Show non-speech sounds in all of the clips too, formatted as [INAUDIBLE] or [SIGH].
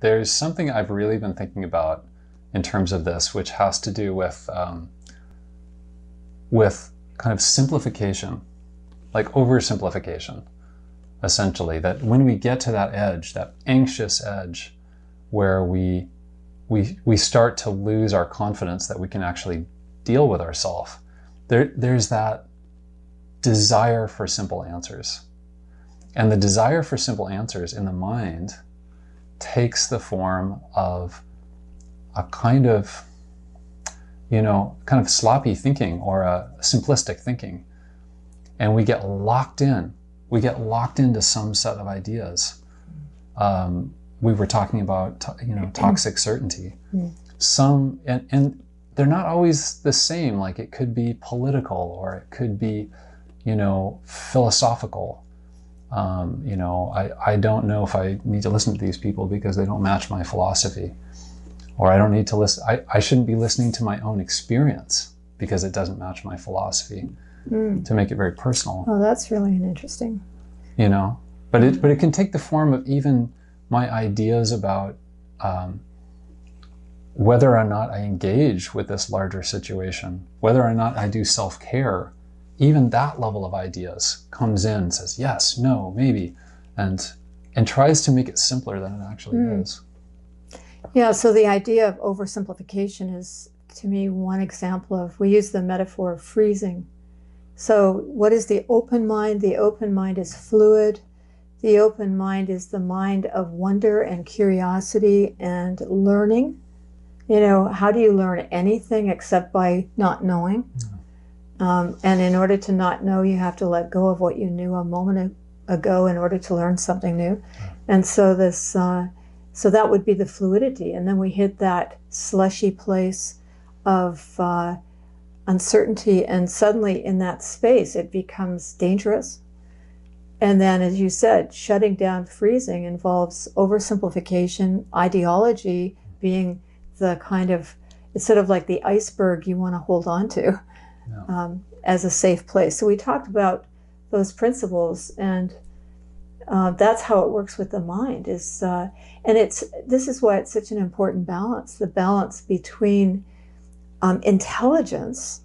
there's something I've really been thinking about in terms of this, which has to do with um, with kind of simplification, like oversimplification, essentially. That when we get to that edge, that anxious edge, where we we we start to lose our confidence that we can actually deal with ourselves, there there's that desire for simple answers. And the desire for simple answers in the mind takes the form of a kind of, you know, kind of sloppy thinking or a simplistic thinking. And we get locked in. We get locked into some set of ideas. Um, we were talking about, you know, toxic certainty. Some, and, and they're not always the same. Like it could be political or it could be, you know, philosophical. Um, you know, I, I don't know if I need to listen to these people because they don't match my philosophy. Or I don't need to listen, I, I shouldn't be listening to my own experience because it doesn't match my philosophy Mm. to make it very personal, Oh, that's really an interesting. you know? But it, but it can take the form of even my ideas about um, whether or not I engage with this larger situation, whether or not I do self care, even that level of ideas comes in, says yes, no, maybe, and and tries to make it simpler than it actually Mm. is. Yeah, so the idea of oversimplification is, to me, one example of we use the metaphor of freezing. So, what is the open mind? The open mind is fluid. The open mind is the mind of wonder and curiosity and learning. You know, how do you learn anything except by not knowing? Um, and in order to not know, you have to let go of what you knew a moment ago in order to learn something new. And so this, uh, so that would be the fluidity, and then we hit that slushy place of uh, uncertainty, and suddenly in that space it becomes dangerous. And then, as you said, shutting down freezing involves oversimplification, ideology being the kind of it's sort of like the iceberg you want to hold on to Yeah. um, as a safe place. So we talked about those principles, and uh, that's how it works with the mind. Is uh, and it's this is why it's such an important balance: the balance between um, intelligence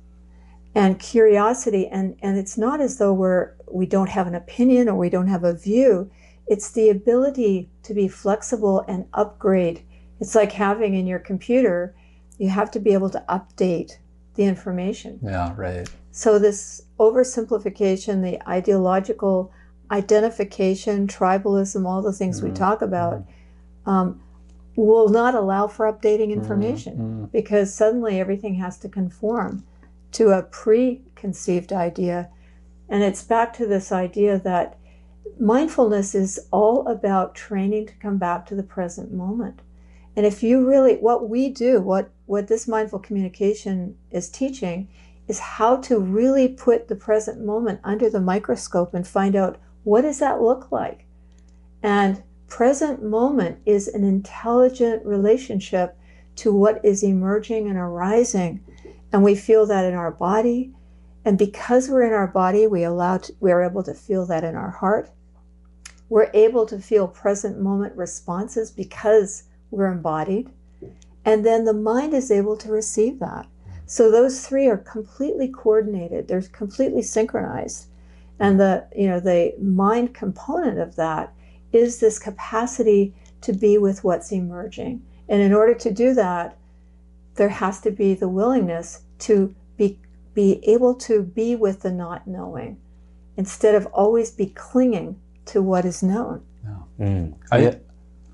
and curiosity. And and it's not as though we're we don't have an opinion or we don't have a view. It's the ability to be flexible and upgrade. It's like having in your computer, you have to be able to update the information. Yeah, right. So, this oversimplification, the ideological identification, tribalism, all the things we Mhm. talk about, um, will not allow for updating information Mm, because suddenly everything has to conform to a preconceived idea. And it's back to this idea that mindfulness is all about training to come back to the present moment. And if you really, what we do, what, what this mindful communication is teaching, is how to really put the present moment under the microscope and find out what does that look like. And present moment is an intelligent relationship to what is emerging and arising. And we feel that in our body. And because we're in our body, we allow to, we're able to feel that in our heart. We're able to feel present moment responses because we're embodied. And then the mind is able to receive that. So those three are completely coordinated. They're completely synchronized. And the, you know, the mind component of that is this capacity to be with what's emerging. And in order to do that, there has to be the willingness to be be able to be with the not knowing instead of always be clinging to what is known. Mm. I,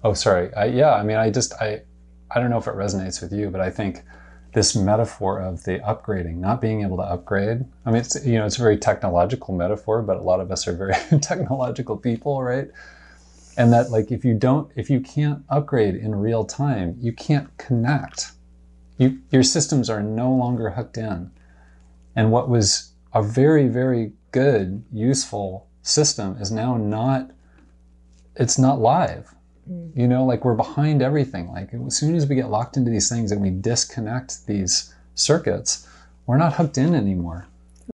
oh, sorry. I, yeah, I mean, I just, I, I don't know if it resonates with you, but I think this metaphor of the upgrading, not being able to upgrade. I mean, it's, you know, it's a very technological metaphor, but a lot of us are very [LAUGHS] technological people, right? And that, like, if you don't, if you can't upgrade in real time, you can't connect. You, your systems are no longer hooked in. And what was a very, very good, useful system is now not it's not live. Mm-hmm. You know, like we're behind everything. Like as soon as we get locked into these things and we disconnect these circuits, we're not hooked in anymore.